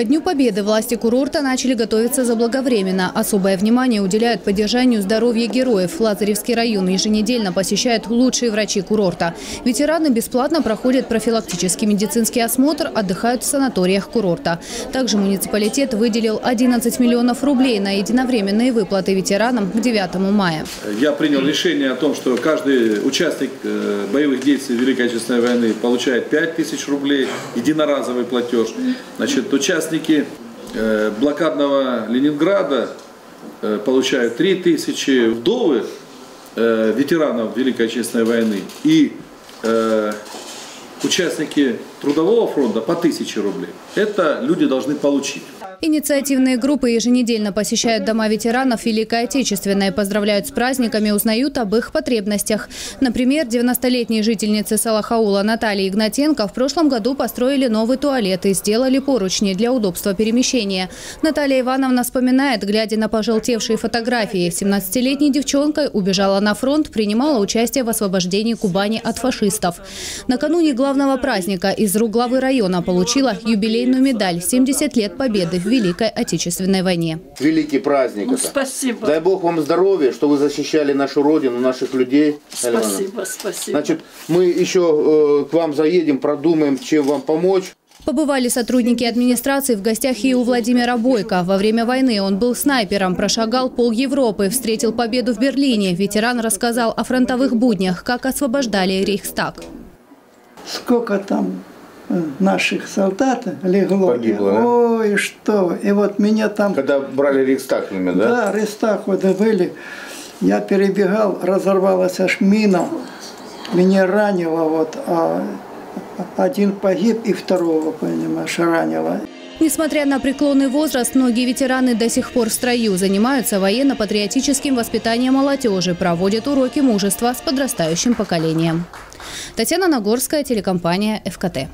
Ко Дню Победы власти курорта начали готовиться заблаговременно. Особое внимание уделяют поддержанию здоровья героев. Лазаревский район еженедельно посещают лучшие врачи курорта. Ветераны бесплатно проходят профилактический медицинский осмотр, отдыхают в санаториях курорта. Также муниципалитет выделил 11 миллионов рублей на единовременные выплаты ветеранам к 9 мая. Я принял решение о том, что каждый участник э, боевых действий Великой Отечественной войны получает 5 тысяч рублей, единоразовый платеж. Значит, участники э, блокадного Ленинграда э, получают 3 тысячи, вдовы ветеранов Великой Отечественной войны и участники Трудового фронта по 1000 рублей. Это люди должны получить. Инициативные группы еженедельно посещают дома ветеранов Великой Отечественной, поздравляют с праздниками, узнают об их потребностях. Например, 90-летней жительнице Салахаула Натальи Игнатенко в прошлом году построили новый туалет и сделали поручни для удобства перемещения. Наталья Ивановна вспоминает, глядя на пожелтевшие фотографии, 17-летней девчонкой убежала на фронт, принимала участие в освобождении Кубани от фашистов. Накануне главного праздника из рук главы района получила юбилейную медаль «70 лет Победы Великой Отечественной войне. Великий праздник ну, Спасибо. Дай Бог вам здоровья, что вы защищали нашу Родину, наших людей. Спасибо, спасибо. Значит, мы еще э, к вам заедем, продумаем, чем вам помочь. Побывали сотрудники администрации в гостях и у Владимира Бойко. Во время войны он был снайпером, прошагал пол Европы, встретил победу в Берлине. Ветеран рассказал о фронтовых буднях, как освобождали Рейхстаг. Сколько там наших солдат легло. Погибло, да? Ой, что. И вот меня там... Когда брали Рейхстаг, да? Да, Рейхстаг вот были. Я перебегал, разорвалась аж мина. Меня ранило вот, а один погиб и второго, понимаешь, ранило. Несмотря на преклонный возраст, многие ветераны до сих пор в строю занимаются военно-патриотическим воспитанием молодежи, проводят уроки мужества с подрастающим поколением. Татьяна Нагорская, телекомпания «ФКТ».